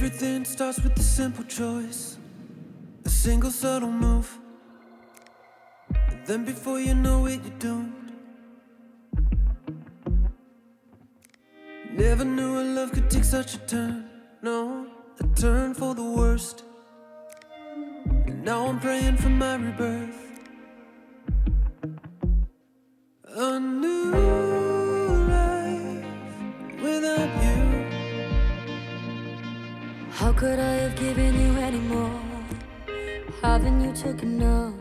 Everything starts with a simple choice, a single subtle move. And then before you know it, you're doomed. Never knew a love could take such a turn. No, a turn for the worst. And now I'm praying for my rebirth. A new life without you. How could I have given you any more? Haven't you took enough?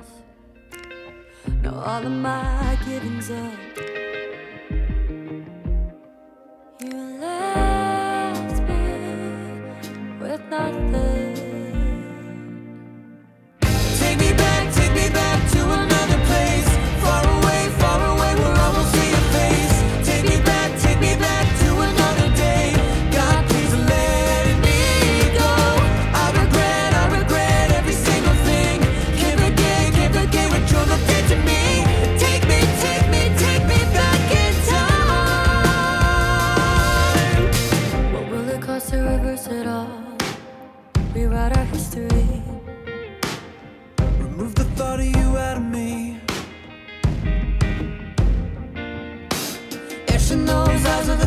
Now all of my giving's up. Cost to reverse it all? Rewrite our history. Remove the thought of you out of me. Etch in those eyes of a thousand times. Oh,